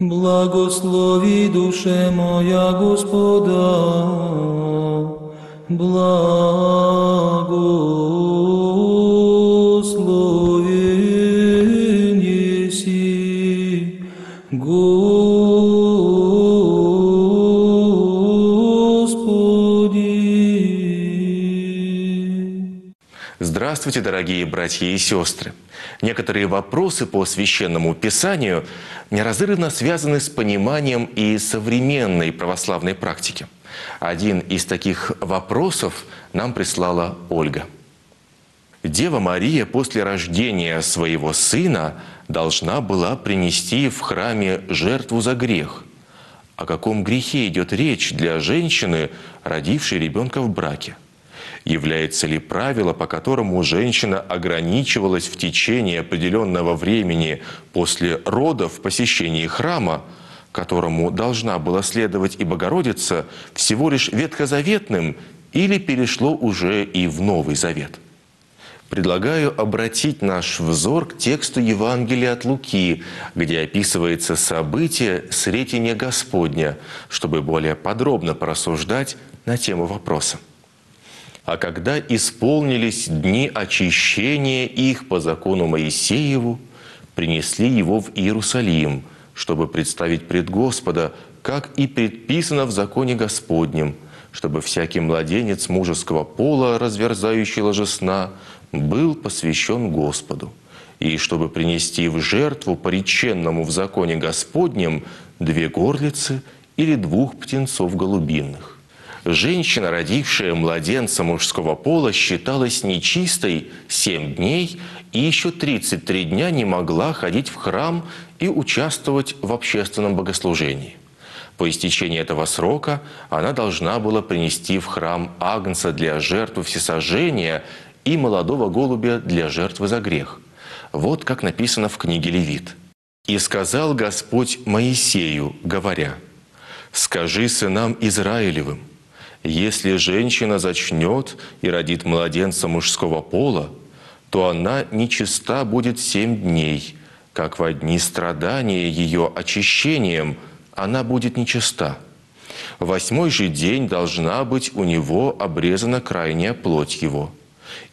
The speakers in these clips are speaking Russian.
Благослови душе моя Господа, благословен Здравствуйте, дорогие братья и сестры! Некоторые вопросы по священному писанию неразрывно связаны с пониманием и современной православной практики. Один из таких вопросов нам прислала Ольга. Дева Мария после рождения своего сына должна была принести в храме жертву за грех. О каком грехе идет речь для женщины, родившей ребенка в браке? Является ли правило, по которому женщина ограничивалась в течение определенного времени после родов в посещении храма, которому должна была следовать и Богородица, всего лишь ветхозаветным или перешло уже и в Новый Завет? Предлагаю обратить наш взор к тексту Евангелия от Луки, где описывается событие Сретения Господня, чтобы более подробно порассуждать на тему вопроса. А когда исполнились дни очищения их по закону Моисееву, принесли его в Иерусалим, чтобы представить пред Господа, как и предписано в законе Господнем, чтобы всякий младенец мужеского пола, разверзающий ложесна, был посвящен Господу, и чтобы принести в жертву пореченному в законе Господнем две горлицы или двух птенцов голубинных. Женщина, родившая младенца мужского пола, считалась нечистой семь дней и еще 33 дня не могла ходить в храм и участвовать в общественном богослужении. По истечении этого срока она должна была принести в храм агнца для жертвы всесожжения и молодого голубя для жертвы за грех. Вот как написано в книге Левит. «И сказал Господь Моисею, говоря, «Скажи сынам Израилевым, если женщина зачнет и родит младенца мужского пола, то она нечиста будет семь дней, как во дни страдания ее очищением она будет нечиста. Восьмой же день должна быть у него обрезана крайняя плоть его.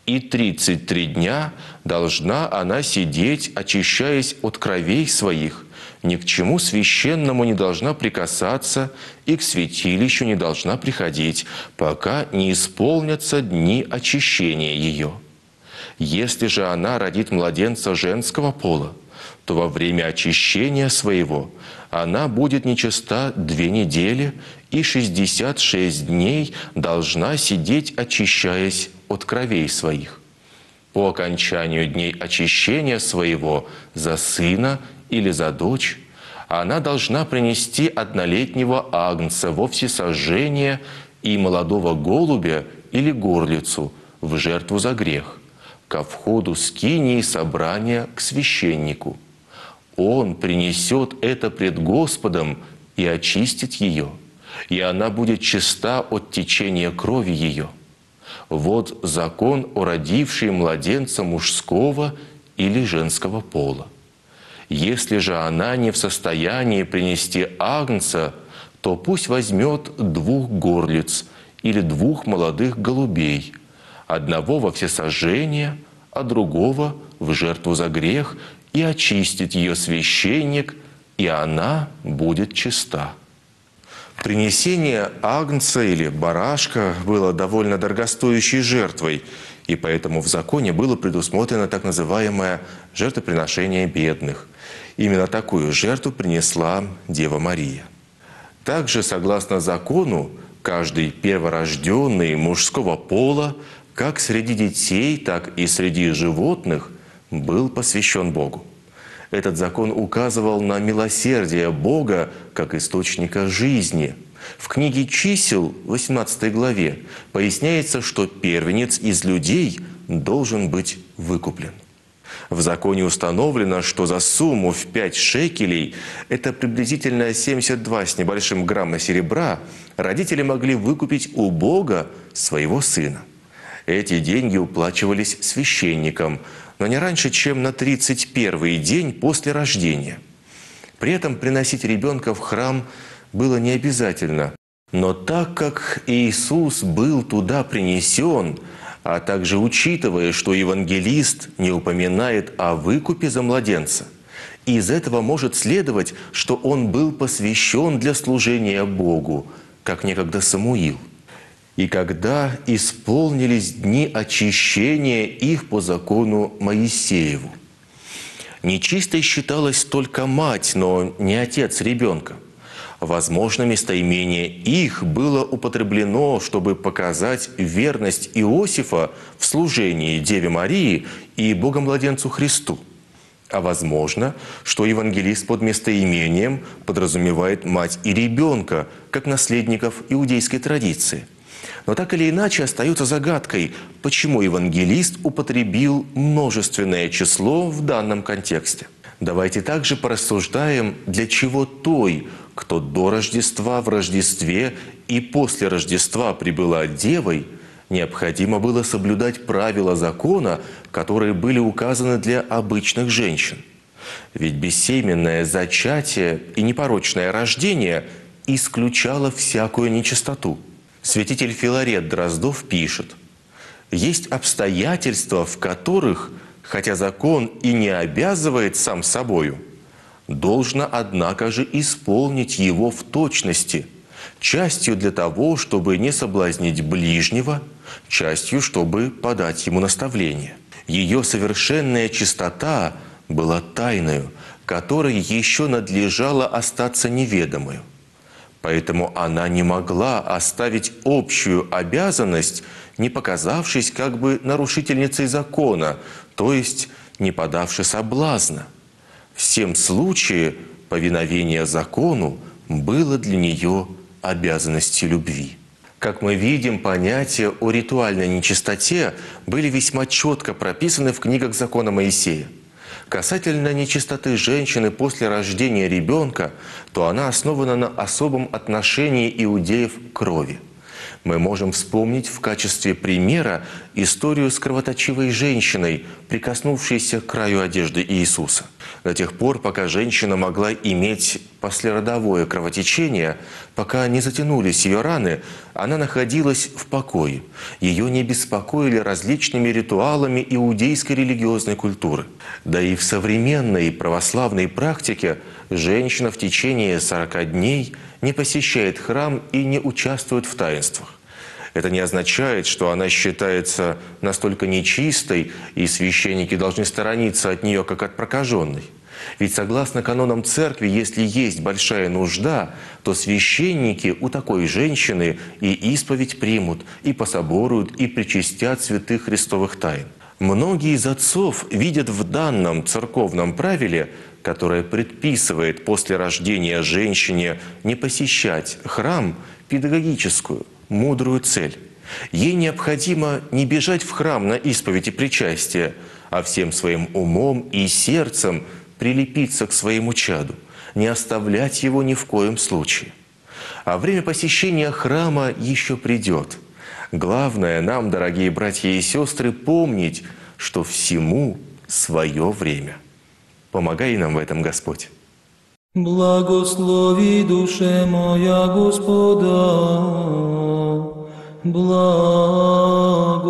И тридцать три дня должна она сидеть, очищаясь от кровей своих, ни к чему священному не должна прикасаться и к святилищу не должна приходить, пока не исполнятся дни очищения ее. Если же она родит младенца женского пола, то во время очищения своего она будет нечиста две недели и шестьдесят шесть дней должна сидеть, очищаясь от кровей своих. По окончанию дней очищения своего за сына или за дочь, она должна принести однолетнего агнца во всесожжение и молодого голубя или горлицу в жертву за грех, ко входу скинии собрания к священнику. Он принесет это пред Господом и очистит ее, и она будет чиста от течения крови ее. Вот закон о родившей младенца мужского или женского пола. Если же она не в состоянии принести агнца, то пусть возьмет двух горлиц или двух молодых голубей, одного во всесожжение, а другого в жертву за грех, и очистит ее священник, и она будет чиста. Принесение агнца или барашка было довольно дорогостоящей жертвой, и поэтому в законе было предусмотрено так называемое жертвоприношение бедных – Именно такую жертву принесла Дева Мария. Также, согласно закону, каждый перворожденный мужского пола, как среди детей, так и среди животных, был посвящен Богу. Этот закон указывал на милосердие Бога как источника жизни. В книге «Чисел» 18 главе поясняется, что первенец из людей должен быть выкуплен. В законе установлено, что за сумму в 5 шекелей, это приблизительно 72 с небольшим грамма серебра, родители могли выкупить у Бога своего сына. Эти деньги уплачивались священникам, но не раньше, чем на 31 день после рождения. При этом приносить ребенка в храм было не обязательно. Но так как Иисус был туда принесен, а также учитывая, что евангелист не упоминает о выкупе за младенца, из этого может следовать, что он был посвящен для служения Богу, как некогда Самуил. И когда исполнились дни очищения их по закону Моисееву. Нечистой считалась только мать, но не отец ребенка. Возможно, местоимение «их» было употреблено, чтобы показать верность Иосифа в служении Деве Марии и Богомладенцу Христу. А возможно, что евангелист под местоимением подразумевает мать и ребенка, как наследников иудейской традиции – но так или иначе остается загадкой, почему евангелист употребил множественное число в данном контексте. Давайте также порассуждаем, для чего той, кто до Рождества в Рождестве и после Рождества прибыла девой, необходимо было соблюдать правила закона, которые были указаны для обычных женщин. Ведь бессеменное зачатие и непорочное рождение исключало всякую нечистоту – Святитель Филарет Дроздов пишет, «Есть обстоятельства, в которых, хотя закон и не обязывает сам собою, должно, однако же, исполнить его в точности, частью для того, чтобы не соблазнить ближнего, частью, чтобы подать ему наставление. Ее совершенная чистота была тайною, которой еще надлежало остаться неведомою. Поэтому она не могла оставить общую обязанность, не показавшись как бы нарушительницей закона, то есть не подавши соблазна. В всем случае повиновение закону было для нее обязанностью любви. Как мы видим, понятия о ритуальной нечистоте были весьма четко прописаны в книгах закона Моисея. Касательно нечистоты женщины после рождения ребенка, то она основана на особом отношении иудеев к крови. Мы можем вспомнить в качестве примера историю с кровоточивой женщиной, прикоснувшейся к краю одежды Иисуса. До тех пор, пока женщина могла иметь послеродовое кровотечение, пока не затянулись ее раны, она находилась в покое. Ее не беспокоили различными ритуалами иудейской религиозной культуры. Да и в современной православной практике женщина в течение 40 дней не посещает храм и не участвует в таинствах. Это не означает, что она считается настолько нечистой, и священники должны сторониться от нее, как от прокаженной. Ведь согласно канонам церкви, если есть большая нужда, то священники у такой женщины и исповедь примут, и пособоруют, и причастят святых христовых тайн. Многие из отцов видят в данном церковном правиле, которое предписывает после рождения женщине не посещать храм, педагогическую, мудрую цель. Ей необходимо не бежать в храм на исповедь и причастие, а всем своим умом и сердцем прилепиться к своему чаду, не оставлять его ни в коем случае. А время посещения храма еще придет. Главное нам, дорогие братья и сестры, помнить, что всему свое время. Помогай нам в этом, Господь. Благослови душе моя Господа, благо